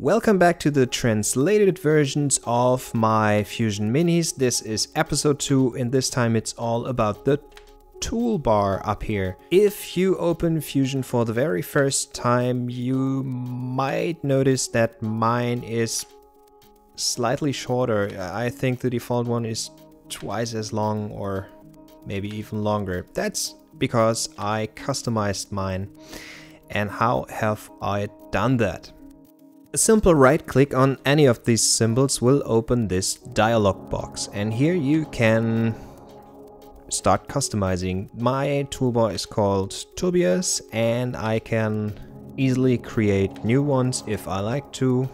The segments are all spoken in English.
Welcome back to the translated versions of my Fusion Minis. This is episode 2 and this time it's all about the toolbar up here. If you open Fusion for the very first time, you might notice that mine is slightly shorter. I think the default one is twice as long or maybe even longer. That's because I customized mine. And how have I done that? A simple right click on any of these symbols will open this dialog box and here you can start customizing. My toolbar is called Tobias and I can easily create new ones if I like to.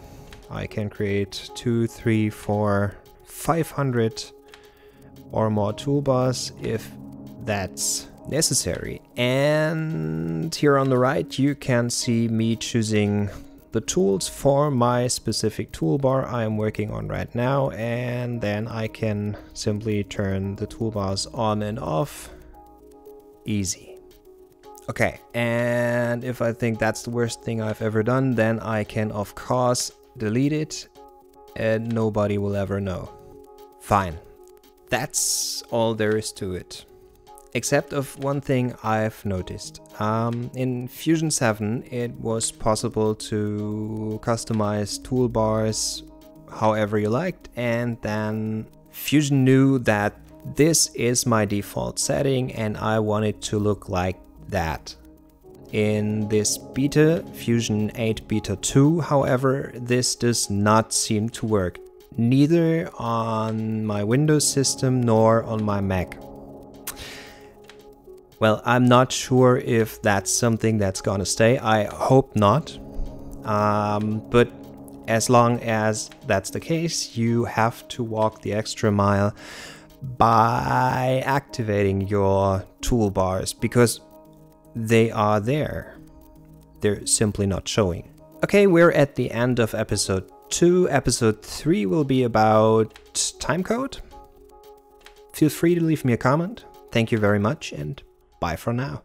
I can create two, three, four, five hundred or more toolbars if that's necessary. And here on the right you can see me choosing the tools for my specific toolbar I am working on right now and then I can simply turn the toolbars on and off easy. Okay, and if I think that's the worst thing I've ever done, then I can of course delete it and nobody will ever know. Fine. That's all there is to it except of one thing I've noticed. Um, in Fusion 7 it was possible to customize toolbars however you liked and then Fusion knew that this is my default setting and I want it to look like that. In this beta, Fusion 8 Beta 2, however, this does not seem to work, neither on my Windows system nor on my Mac. Well, I'm not sure if that's something that's gonna stay. I hope not. Um, but as long as that's the case, you have to walk the extra mile by activating your toolbars because they are there. They're simply not showing. Okay, we're at the end of episode 2. Episode 3 will be about timecode. Feel free to leave me a comment. Thank you very much and Bye for now.